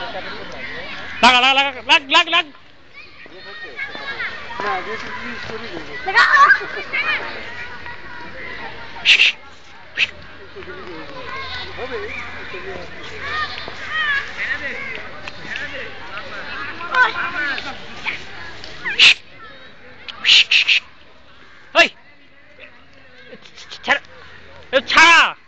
Lắc lắc lắc lắc lắc lắc. Hey! 차라! 차라!